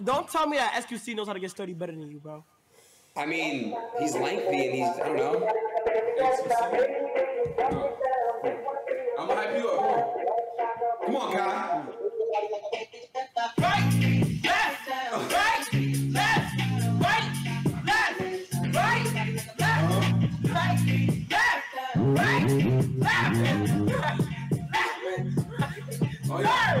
don't tell me that SQC knows how to get sturdy better than you, bro. I mean, he's lengthy and he's I don't know. No. I'm gonna hype you up. Come on, Kai. Right, left, right, left, right, left, right, left, right, left, right, left, left, left, left, left.